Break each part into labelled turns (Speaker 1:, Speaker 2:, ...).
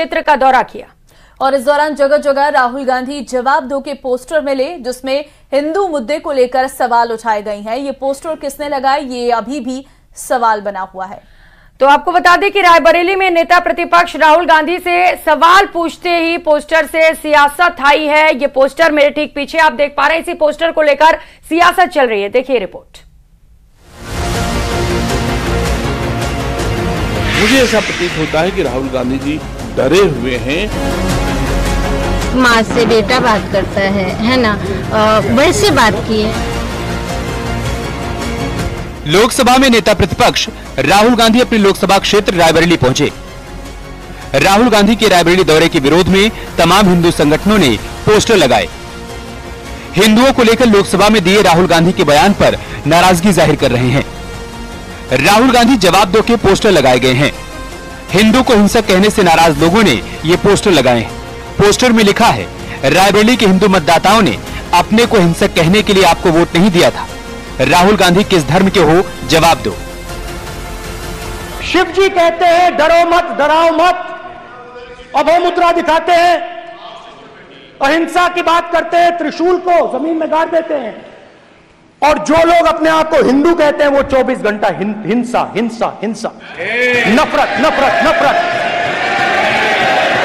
Speaker 1: क्षेत्र का दौरा किया।
Speaker 2: और इस दौरान जगह जगह राहुल गांधी जवाब दो के पोस्टर मिले, जिसमें हिंदू मुद्दे को लेकर सवाल उठाए गए हैं। ये पोस्टर किसने लगाए? ये अभी भी सवाल बना हुआ है।
Speaker 1: तो आपको बता दें कि रायबरेली में नेता प्रतिपक्ष राहुल गांधी से सवाल पूछते ही पोस्टर से सियासत आई है। ये पोस्टर मेरे ठीक पीछे आप देख पा रहे हैं। इसी पोस्टर को लेकर सियासत चल रही है। देखिए रिपोर्ट।
Speaker 3: मुझे ऐसा प्रतीत होता है कि राहुल गांधी जी डरे हुए हैं।
Speaker 4: माँ से बेटा बात करता है है ना? वैसे बात की है।
Speaker 5: लोकसभा में नेता प्रतिपक्ष राहुल गांधी अपने लोकसभा क्षेत्र रायबरेली पहुँचे। राहुल गांधी के रायबरेली दौरे के विरोध में तमाम हिंदू संगठनों ने पोस्टर लगाए। हिंदुओं को लेकर लोकसभा में दिए राहुल गांधी के बयान पर नाराज़गी ज़ाहिर कर रहे हैं। राहुल गांधी जवाब दो के पोस्टर लगाए गए हैं। हिंदू को हिंसक कहने से नाराज़ लोगों ने ये पोस्टर लगाए। पोस्टर में लिखा है, रायबरेली के हिंदू मतदाताओं ने अपने को हिंसक कहने के लिए आपको वोट नहीं दिया था। राहुल गांधी किस धर्म के हो? जवाब दो।
Speaker 6: शिव जी कहते हैं, डरो मत, डराओ मत। अभय मुद्रा दिखाते हैं। अहिंसा की बात करते हैं, त्रिशूल को ज़मीन में गाड़ देते हैं। और जो लोग अपने आप को हिंदू कहते हैं वो 24 घंटा हिं, हिंसा हिंसा हिंसा। नफरत नफरत नफरत।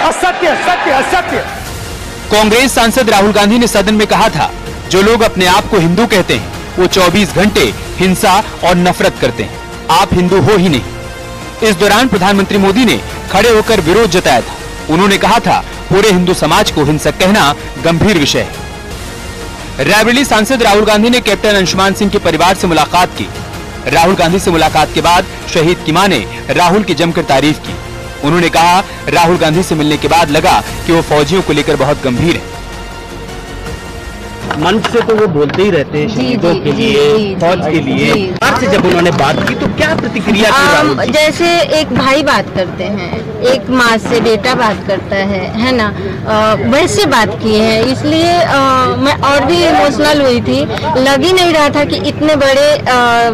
Speaker 6: असत्य सत्य असत्य।
Speaker 5: कांग्रेस सांसद राहुल गांधी ने सदन में कहा था जो लोग अपने आप को हिंदू कहते हैं वो 24 घंटे हिंसा और नफरत करते हैं। आप हिंदू हो ही नहीं। इस दौरान प्रधानमंत्री मोदी ने खड़े होकर विरोध जताया था। उन्होंने कहा था पूरे हिंदू समाज को हिंसक कहना गंभीर विषय है। रायबरेली सांसद राहुल गांधी ने कैप्टन अंशुमान सिंह के परिवार से मुलाकात की। राहुल गांधी से मुलाकात के बाद शहीद की माँ ने राहुल की जमकर तारीफ़ की। उन्होंने कहा राहुल गांधी से मिलने के बाद लगा कि वो फौजियों को लेकर बहुत गंभीर है।
Speaker 7: मंच से तो वो बोलते ही रहते हैं शहीदों के लिए फौज के लिए। से जब उन्होंने बात की तो क्या प्रतिक्रिया?
Speaker 4: जैसे एक भाई बात करते हैं। एक माँ से बेटा बात करता है है ना? अ, वैसे बात की है इसलिए अ, मैं और भी इमोशनल हुई थी। लग ही नहीं रहा था कि इतने बड़े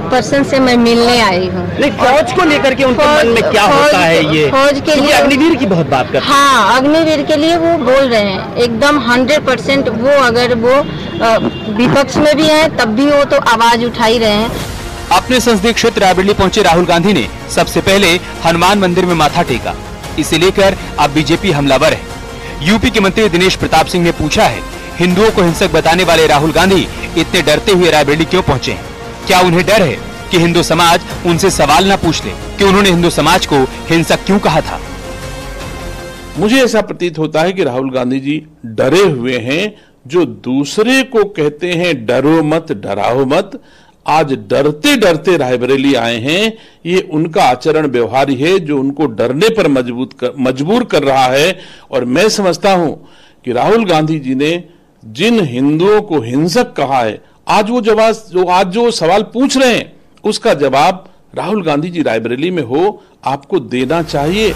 Speaker 4: पर्सन से मैं मिलने आई हूँ।
Speaker 7: फौज को लेकर के उनके मन में क्या होता है ये?
Speaker 4: फौज के लिए-
Speaker 7: अग्निवीर की बहुत बात करते
Speaker 4: हाँ। अग्निवीर के लिए वो बोल रहे हैं। एकदम हंड्रेड परसेंट वो अगर वो विपक्ष में भी है तब भी वो तो आवाज़ उठा ही रहे हैं।
Speaker 5: अपने संसदीय क्षेत्र रायबरेली पहुँचे राहुल गांधी ने। सबसे पहले हनुमान मंदिर में माथा टेका। इसे लेकर अब बीजेपी हमलावर है। यूपी के मंत्री दिनेश प्रताप सिंह ने पूछा है, हिंदुओं को हिंसक बताने वाले राहुल गांधी इतने डरते हुए रायबरेली क्यों पहुँचे? हैं क्या उन्हें डर है कि हिंदू समाज उनसे सवाल न पूछ ले कि उन्होंने हिंदू समाज को हिंसक क्यों कहा था?
Speaker 3: मुझे ऐसा प्रतीत होता है कि राहुल गांधी जी डरे हुए हैं, जो दूसरे को कहते हैं डरो मत, डराओ मत आज डरते डरते रायबरेली आए हैं। ये उनका आचरण व्यवहार ही जो उनको डरने पर मज़बूत कर, मजबूर कर रहा है। और मैं समझता हूँ कि राहुल गांधी जी ने जिन हिंदुओं को हिंसक कहा है आज वो जवाब जो आज जो सवाल पूछ रहे हैं उसका जवाब राहुल गांधी जी रायबरेली में हो आपको देना चाहिए।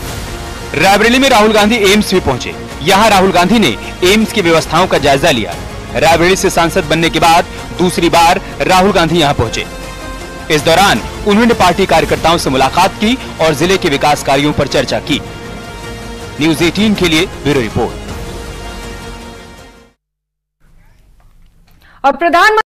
Speaker 5: रायबरेली में राहुल गांधी एम्स भी पहुँचे। यहाँ राहुल गांधी ने एम्स की व्यवस्थाओं का जायजा लिया। रायबरेली से सांसद बनने के बाद दूसरी बार राहुल गांधी यहाँ पहुँचे। इस दौरान उन्होंने पार्टी कार्यकर्ताओं से मुलाकात की और ज़िले के विकास कार्यों पर चर्चा की। न्यूज़ 18 के लिए ब्यूरो रिपोर्ट।
Speaker 1: और प्रधानमंत्री